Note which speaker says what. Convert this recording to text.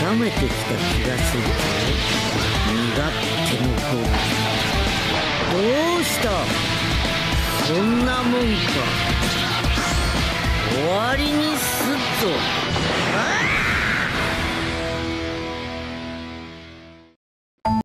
Speaker 1: 高めてきた気がする。苦って手こうどうした？こんなもんか。終わりにすっと